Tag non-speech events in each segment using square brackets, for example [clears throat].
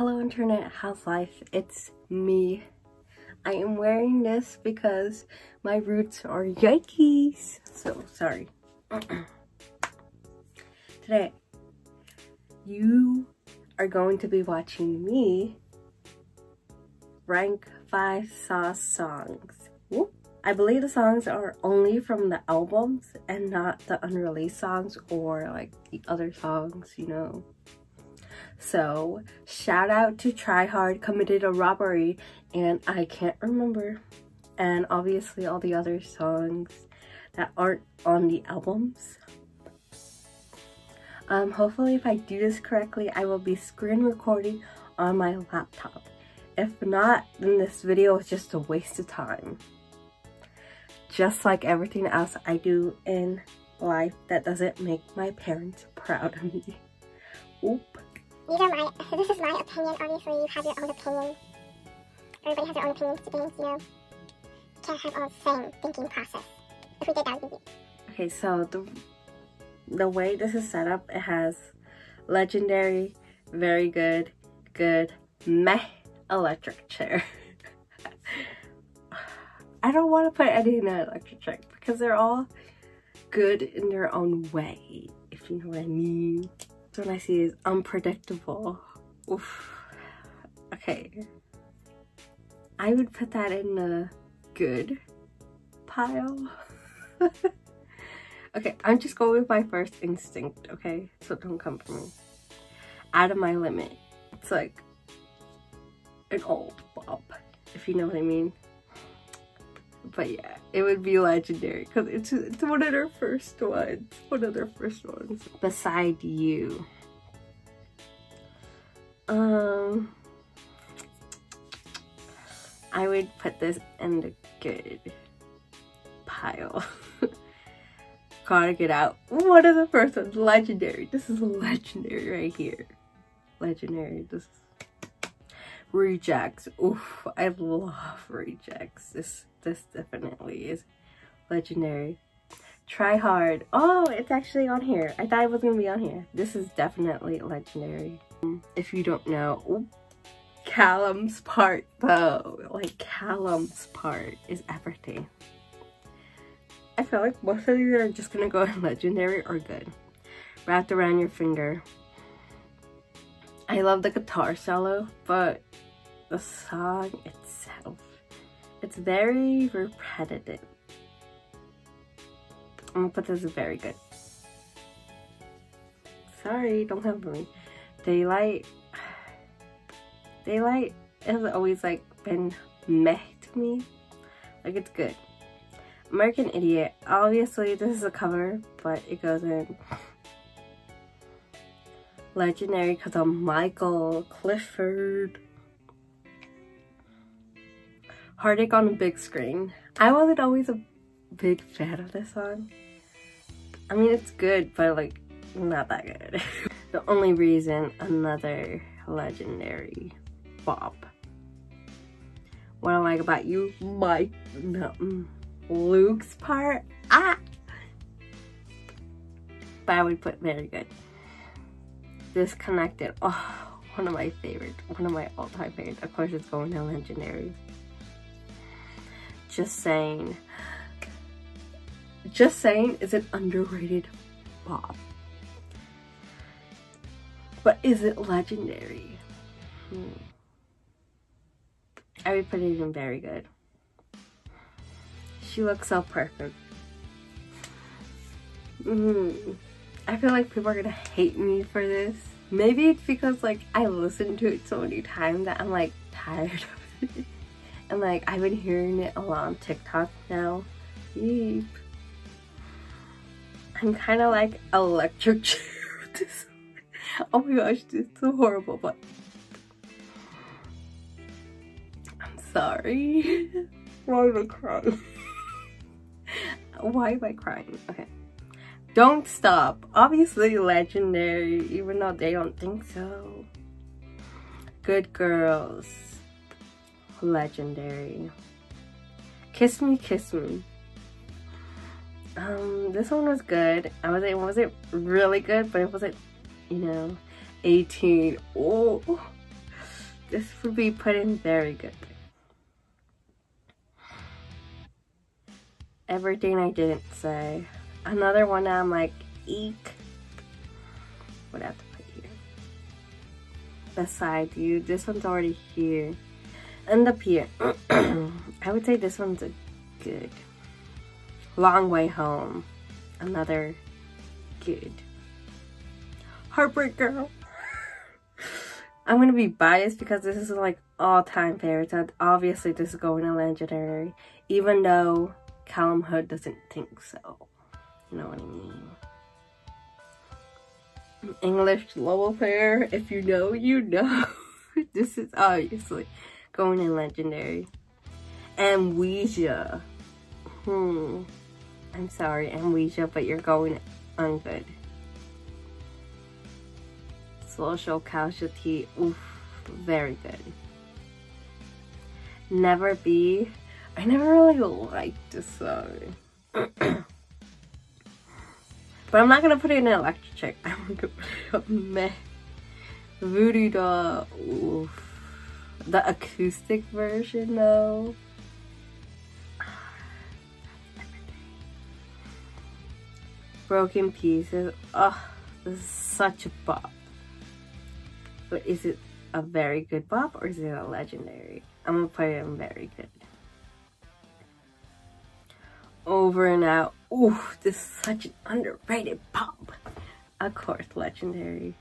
Hello internet, how's life? It's me. I am wearing this because my roots are yikes. So, sorry. [clears throat] Today, you are going to be watching me rank 5 sauce songs. I believe the songs are only from the albums and not the unreleased songs or like the other songs, you know. So shout out to Try Hard committed a robbery and I can't remember. And obviously all the other songs that aren't on the albums. Um, hopefully if I do this correctly, I will be screen recording on my laptop. If not, then this video is just a waste of time just like everything else I do in life that doesn't make my parents proud of me. Oop. These are my, [laughs] this is my opinion. Obviously, you have your own opinion. Everybody has their own opinions to things, you know. You can't have all the same thinking process. If we did, that would be Okay, so the, the way this is set up, it has legendary, very good, good, meh, electric chair. [laughs] I don't want to put any in an electric chair because they're all good in their own way, if you know what I mean. So when I see is unpredictable. Oof. Okay. I would put that in the good pile. [laughs] okay, I'm just going with my first instinct, okay? So don't come for me. Out of my limit. It's like an old bop, if you know what I mean but yeah, it would be legendary because it's it's one of their first ones. One of their first ones. Beside you. Um I would put this in the good pile. [laughs] Gotta get out. One of the first ones, legendary. This is legendary right here. Legendary. This rejects. Oof, I love rejects. This this definitely is legendary. Try hard. Oh, it's actually on here. I thought it was gonna be on here. This is definitely legendary. If you don't know, ooh, Calum's part though. Like Calum's part is everything. I feel like most of you are just gonna go [laughs] legendary or good. Wrapped around your finger. I love the guitar solo, but the song itself it's very repetitive. I'm gonna put this very good. Sorry, don't come for me. Daylight. [sighs] Daylight has always like been meh to me. Like it's good. American Idiot. Obviously this is a cover, but it goes in legendary because of Michael Clifford. Heartache on a big screen. I wasn't always a big fan of this song. I mean, it's good, but like, not that good. [laughs] the only reason, another legendary bop. What I like about you, Mike, no, mm, Luke's part, ah! But I would put very good. Disconnected, oh, one of my favorites, one of my all-time favorites. Of course, it's going to legendary. Just Saying. Just Saying is an underrated pop. But is it legendary? Hmm. I would put it in very good. She looks so perfect. Mm. I feel like people are gonna hate me for this. Maybe it's because like I listened to it so many times that I'm like tired of it. [laughs] And like, I've been hearing it a lot on TikTok now. Yeep. I'm kind of like electric [laughs] chair. [laughs] oh my gosh, this is so horrible, but I'm sorry. Why am I crying? Why am I crying? Okay. Don't stop. Obviously legendary, even though they don't think so. Good girls legendary. Kiss Me, Kiss Me. Um, this one was good. I was it wasn't really good, but it wasn't, you know, 18. Oh, This would be put in very good. Everything I didn't say. Another one that I'm like, eek. What I have to put here? Beside you. This one's already here. And up here. [clears throat] I would say this one's a good. Long way home. Another good. Heartbreak Girl. [laughs] I'm gonna be biased because this is like all-time favorites. Obviously, this is going to legendary, even though Calum Hood doesn't think so. You know what I mean? English Love Affair. If you know, you know. [laughs] this is obviously going in legendary. Amnesia. Hmm. I'm sorry, Amnesia, but you're going on good social casualty. Oof, very good. Never Be. I never really liked this song. [clears throat] but I'm not gonna put it in an electric check. [laughs] I'm gonna put it up meh. Voodoo doll. Oof. The acoustic version though. Broken Pieces. Oh, this is such a bop. But is it a very good bop or is it a legendary? I'm gonna put it in very good. Over and out. Ooh, this is such an underrated pop. Of course, legendary.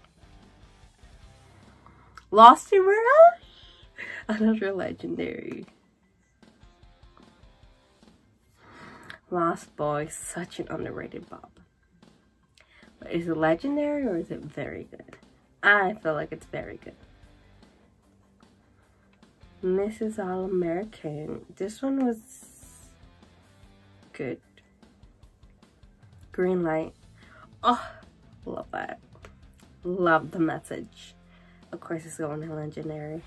Lost in Mirage? Another legendary. Lost Boy, such an underrated pop. But is it legendary or is it very good? I feel like it's very good. Mrs. All American. This one was good. Green light. Oh, love that. Love the message. Of course, it's going to legendary.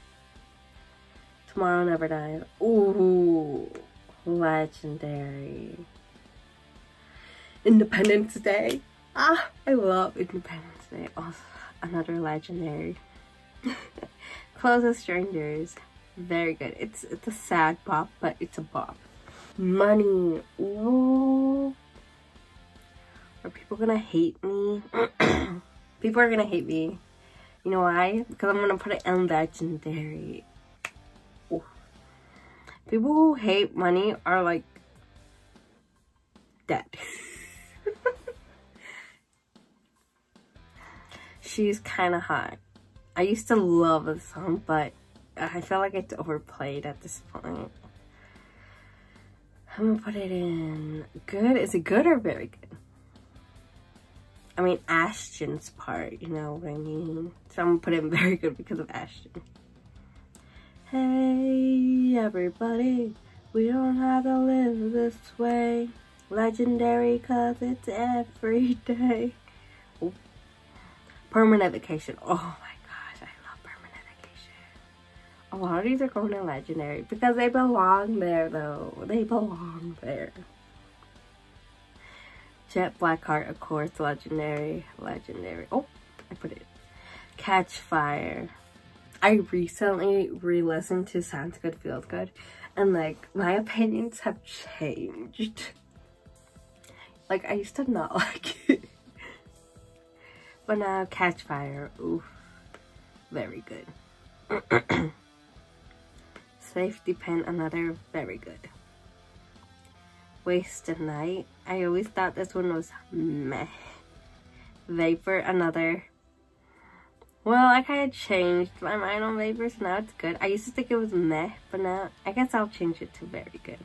Tomorrow Never Dies. Ooh, legendary. Independence Day. Ah, I love Independence Day. Also, another legendary. [laughs] Close as Strangers. Very good. It's it's a sad pop, but it's a bop. Money. Ooh. Are people gonna hate me? [clears throat] people are gonna hate me. You know why? Because I'm gonna put it in legendary. Ooh. People who hate money are like dead. [laughs] she's kind of hot. I used to love the song, but I feel like it's overplayed at this point. I'm gonna put it in good. Is it good or very good? I mean, Ashton's part, you know what I mean? So I'm gonna put it in very good because of Ashton. Hey, everybody, we don't have to live this way. Legendary cause it's every day. Permanent Vacation. Oh A lot of these are going to Legendary because they belong there though. They belong there. Jet Black Heart, of course, Legendary. Legendary. Oh, I put it. Catch Fire. I recently re-listened to Sounds Good, Feels Good. And like, my opinions have changed. Like, I used to not [laughs] like it. But now Catch Fire, oof, very good. [clears throat] Safety Pin, another very good. Wasted Night, I always thought this one was meh. Vapor, another. Well, I kind of changed my mind on Vapor, so now it's good. I used to think it was meh, but now I guess I'll change it to very good.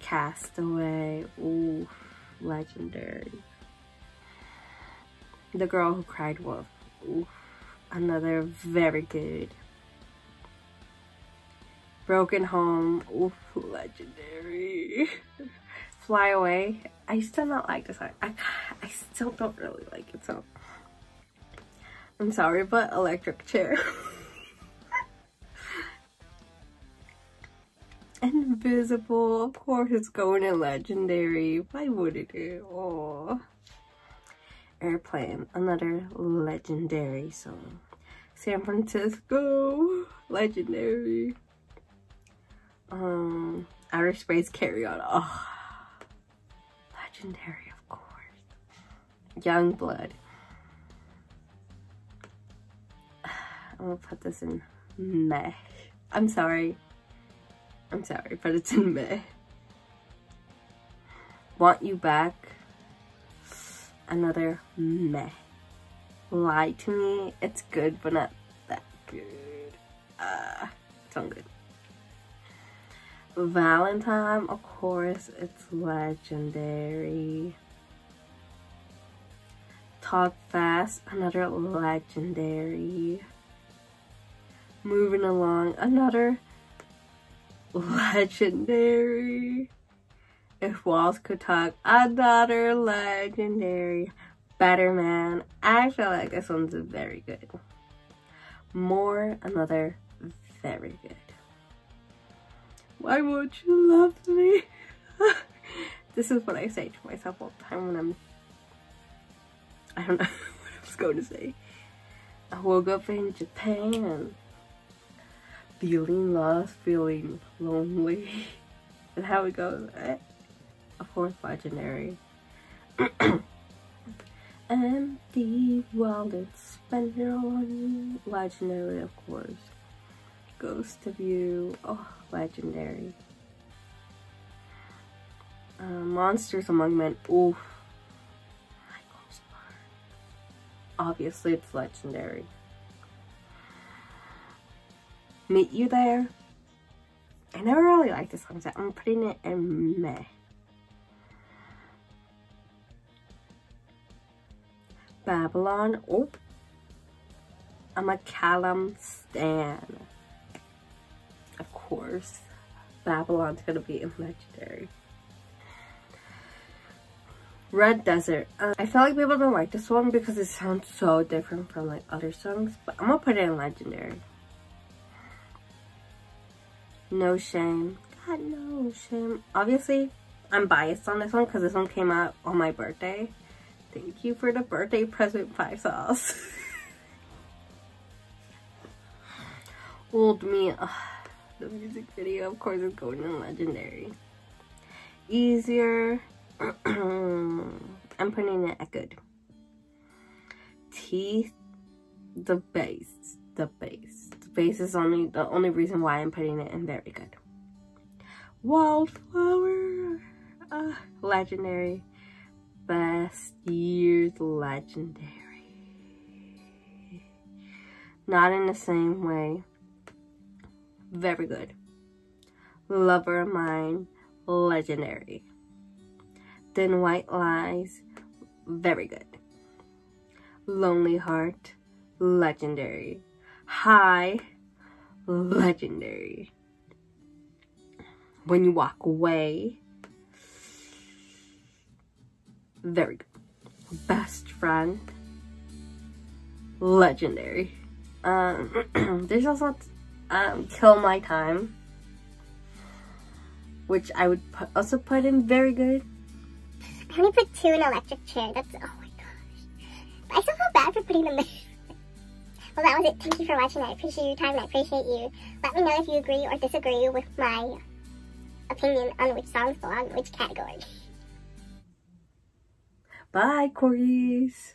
Castaway, ooh, legendary. The Girl Who Cried Wolf. Ooh, Another very good. Broken Home. Oof, legendary. [laughs] Fly Away. I still not like this song. I, I still don't really like it, so. I'm sorry, but Electric Chair. [laughs] Invisible. Of course it's going in Legendary. Why wouldn't it? Oh. Airplane, another legendary song. San Francisco, legendary. Um, outer space carry on. Oh, legendary, of course. Young blood. [sighs] I'm gonna put this in meh. I'm sorry. I'm sorry, but it's in meh. Want you back. Another meh. Lie to me. It's good, but not that good. Uh, it's not good. Valentine, of course, it's legendary. Talk fast, another legendary. Moving along, another legendary. If walls could talk, another legendary. Better man. I feel like this one's very good. More, another very good. Why won't you love me? [laughs] this is what I say to myself all the time when I'm. I don't [laughs] know what I was going to say. I woke up in Japan feeling lost, feeling lonely. [laughs] and how it goes. Eh? Of course. [clears throat] Empty Wallets, it's spending on legendary, of course. Ghost of You, oh, legendary. Uh, Monsters Among Men, oof. Obviously, it's legendary. Meet You There. I never really liked this song, so I'm putting it in meh. Babylon. Oh. I'm a Calum Stan. Course. Babylon's gonna be in legendary. Red Desert. Uh, I feel like people don't like this one because it sounds so different from like other songs, but I'm gonna put it in legendary. No shame. God, no shame. Obviously, I'm biased on this one because this one came out on my birthday. Thank you for the birthday present, Five Sauce. [laughs] Old me. Ugh, the music video, of course, is going in legendary. Easier. [clears throat] I'm putting it at good. Teeth. The bass. The bass The bass is only the only reason why I'm putting it in very good. Wildflower, uh, legendary, best years legendary. Not in the same way. Very good. Lover of mine, legendary. Thin White Lies, very good. Lonely Heart, legendary. High, legendary. When you walk away, very good. Best friend, legendary. Um, [clears throat] there's also um, Kill My Time, which I would put, also put in very good. I only put two in electric chair. That's, oh my gosh. I still feel bad for putting them there. [laughs] Well, that was it. Thank you for watching. I appreciate your time. And I appreciate you. Let me know if you agree or disagree with my opinion on which songs belong in which category. Bye, corgis.